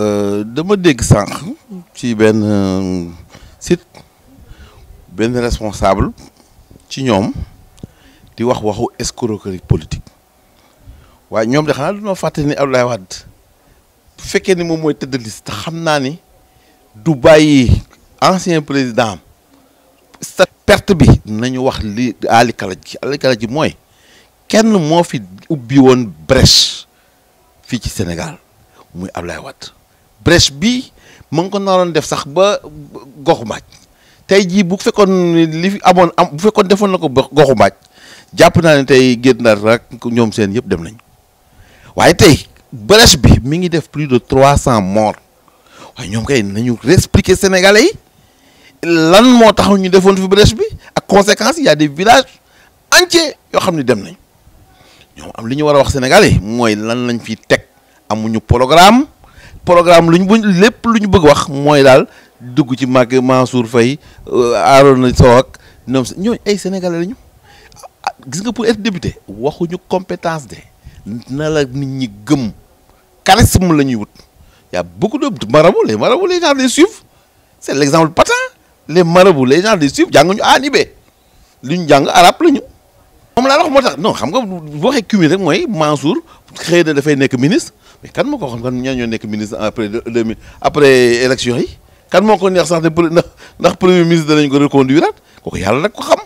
Euh, dama dégg sànq ci benn euh, site benn responsable ci ñoom di wax waxu escroquerie politique waaye ñoom de xanaa dañoo fàtte ni Abdoulaye Wade bu fekkee ni moom mooy tëdd liste te xam naa ni du bàyyi ancien président sa perte bi nañu wax li aali kalaj gi aali kalaj gi mooy kenn moo fi ubbi woon brèche fii ci Sénégal muy Ablaye Wade brèche bi ma ngi ko naroon def sax ba goxu mbaaj tey jii bu fekkoon li fi amoon am bu fekkoon defoon na ko ba goxu mbaaj jàpp naa ne tey Guet Ndar rek ñoom seen yëpp dem nañ waaye tey brèche bi mi ngi def plus de trois cent morts waaye ñoom kay nañu expliquer Sénégalais yi lan moo tax ñu defoon fi brèche bi ak conséquence il y a des villages entier yoo xam ne dem nañ ñoom am li ñu war a wax Sénégal yi mooy lan lañ fi teg amuñu programme programme luñ buñ lépp lu ñu bëgg wax mooy daal dugg ci mag Mansour Faye euh, Arona Sow ak ñoom ñooñu ay sénégalais lañu ah, gis nga pour être député waxuñu compétence de na la nit ñi gëm charisme la ñuy wut y a beaucoup de marabouts les marabouts les gens les suivent c'est l'exemple patent les marabouts les gens les suivent jànguñu A ni B li ñu jàng arab la ñu. moom laa wax moo tax non xam nga bu waxee cumul rek mooy Mansour xëy na dafay nekk ministre mais kan moo ko xam kan ñoo ñoo nekk ministre après deux mille après élection yi kan moo ko neex sax ne ndax ndax premier ministre danañ ko reconduire kooku yàlla rek ko xam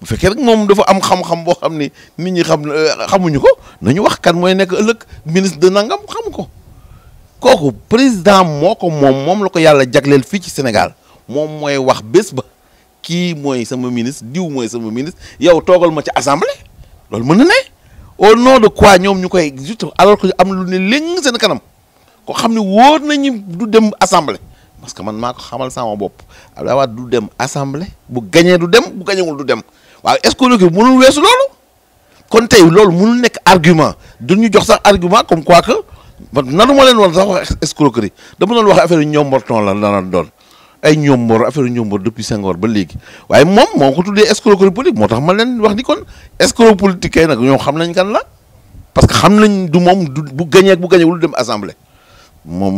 bu fekkee rek moom dafa am xam-xam boo xam ni nit ñi xam euh, xamuñu ko nañu wax kan mooy nekk ëllëg ministre de nangam xamu ko kooku président moo ko moom moom la ko yàlla jagleel fii ci Sénégal moom mooy wax bés ba. kii mooy sama ministre diw mooy sama ministre yow toogal ma ci assemblée loolu mën na ne au nom de quoi ñoom ñu koy juste alors que am lu ne léng seen kanam ko xam ne wóor nañu du dem assemblée parce que man maa ko xamal sama bopp Abdoulaye Wade du dem assemblée bu gañee du dem bu gañewul du dem waaw est-ce que mënul weesu loolu kon tey loolu mënul nekk argument du ñu jox sax argument comme quoi que nanu ma leen woon sax wax escroquerie dama doon wax affaire yu ñoom morton la dana doon ay ñoom mor affaire ñoom mor depuis Senghor ba léegi waaye moom moo ko tuddee escroquerie politique moo tax ma leen wax ni kon escroc politique kay nag ñoom xam nañ kan la parce que xam nañ du moom du bu gañee ak bu gañewul dem assemblée moom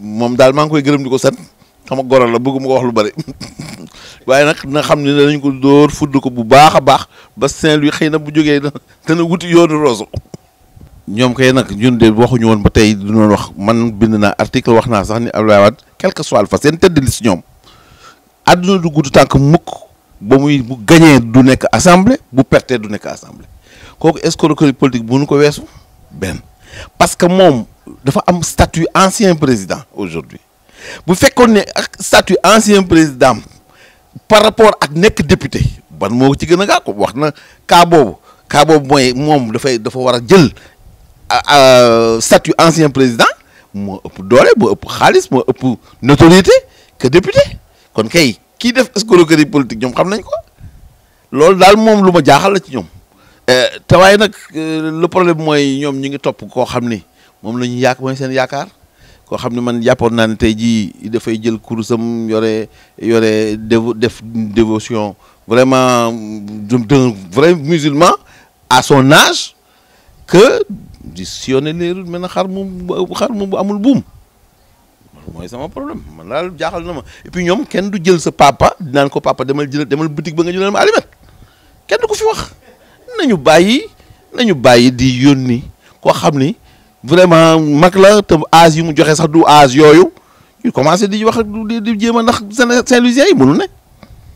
moom daal maa ngi koy gërëm di ko sant xam nga goro la bëgguma ko wax lu bari waaye nag na xam ne danañ ko dóor fudd ko bu baax a baax ba Saint-Louis xëy na bu jógee dana wuti yoonu Rosso ñoom kay nag ñun de waxuñu woon ba tey du doon wax man bind naa article wax naa sax ni Abdoulaye Wade quel que soit Alpha seen tëdd liste ñoom àdduna du gudd tànk mukk ba muy bu gañee du nekk assemblée bu pertee du nekk assemblée kooku escroquerie politique bu nu ko weesu benn parce que moom dafa am statut ancien président aujourd'hui bu fekkoon ne ak statut ancien président par rapport ak nekk député ban moo ci gën a gaaw ko wax na cas boobu cas boobu mooy moom dafay dafa war a jël statut ancien président moo ëpp doole moo ëpp xaalis moo ëpp notoriété que député kon kay kii def escroquerie politique ñoom xam nañ ko loolu daal moom lu ma jaaxal la ci ñoom eh, te waaye nag eh, le problème mooy ñoom ñu ngi topp koo xam ni moom la ñu yaak mooy seen yaakaar koo xam ne man jàppoon naa ne tey jii dafay jël kurusam yore yore dévo def dévotion vraiment d'un vrai musulman à son âge que di sillonner les rues mel na xar mu xar mu amul buum mooy sama problème man daal jaaxal na ma et puis ñoom kenn du jël sa papa dinaan ko papa demal jël demal boutique ba nga jëlal ma aliment kenn du ko fi wax nañu bàyyi nañu bàyyi di yónni koo xam ni vraiment mag la te âge yi mu joxe sax du âge yooyu ñu commencé di wax di jéem a ndax Saint-Louisien yi mënu ne